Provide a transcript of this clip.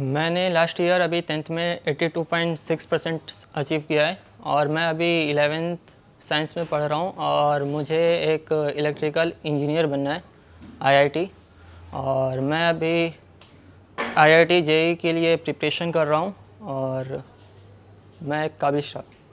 मैंने last year अभी tenth में 82.6 परसेंट अचीव किया है और मैं अभी इलेवेंथ साइंस में पढ़ रहा हूँ और मुझे एक इलेक्ट्रिकल इंजीनियर बनना है आईआईटी और मैं अभी आईआईटी जेई के लिए प्रिपरेशन कर रहा हूँ और मैं काबिल शाह